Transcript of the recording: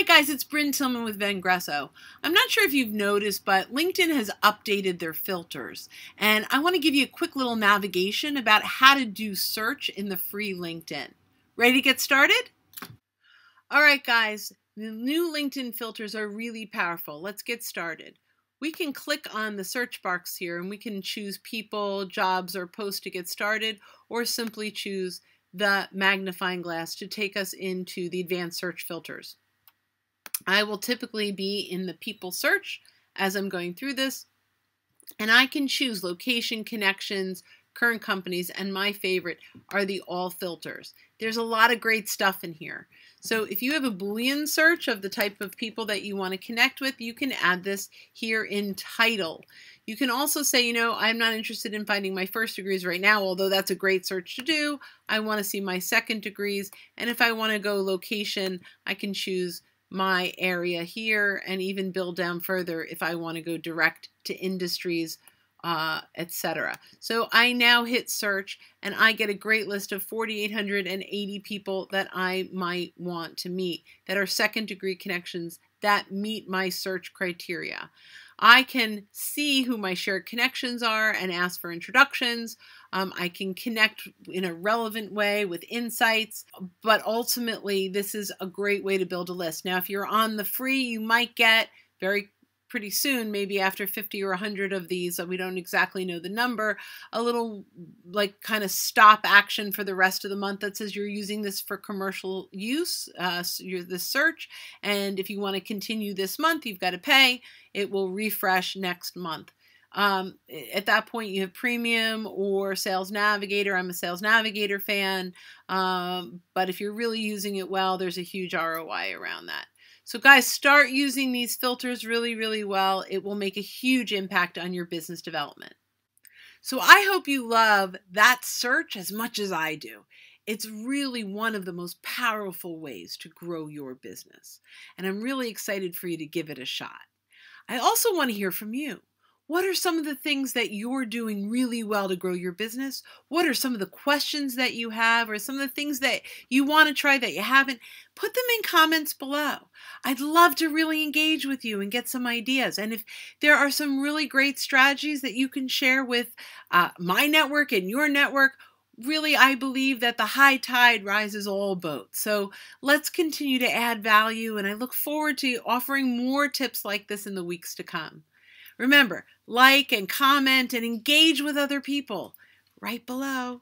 Hi guys, it's Brynne Tillman with Vengreso. I'm not sure if you've noticed, but LinkedIn has updated their filters. And I want to give you a quick little navigation about how to do search in the free LinkedIn. Ready to get started? All right, guys, the new LinkedIn filters are really powerful. Let's get started. We can click on the search box here and we can choose people, jobs, or posts to get started, or simply choose the magnifying glass to take us into the advanced search filters. I will typically be in the people search as I'm going through this, and I can choose location, connections, current companies, and my favorite are the all filters. There's a lot of great stuff in here. So if you have a Boolean search of the type of people that you want to connect with, you can add this here in title. You can also say, you know, I'm not interested in finding my first degrees right now, although that's a great search to do. I want to see my second degrees. And if I want to go location, I can choose my area here and even build down further if I want to go direct to industries, uh, etc. So I now hit search and I get a great list of 4,880 people that I might want to meet that are second degree connections that meet my search criteria. I can see who my shared connections are and ask for introductions. Um, I can connect in a relevant way with insights, but ultimately, this is a great way to build a list. Now, if you're on the free, you might get very pretty soon, maybe after 50 or 100 of these, we don't exactly know the number, a little like kind of stop action for the rest of the month that says you're using this for commercial use, uh, you're the search. And if you want to continue this month, you've got to pay. It will refresh next month. Um, at that point, you have Premium or Sales Navigator. I'm a Sales Navigator fan, um, but if you're really using it well, there's a huge ROI around that. So guys, start using these filters really, really well. It will make a huge impact on your business development. So I hope you love that search as much as I do. It's really one of the most powerful ways to grow your business. And I'm really excited for you to give it a shot. I also want to hear from you. What are some of the things that you're doing really well to grow your business? What are some of the questions that you have, or some of the things that you want to try that you haven't? Put them in comments below. I'd love to really engage with you and get some ideas. And if there are some really great strategies that you can share with uh, my network and your network, really, I believe that the high tide rises all boats. So let's continue to add value, and I look forward to offering more tips like this in the weeks to come. Remember, like and comment and engage with other people right below.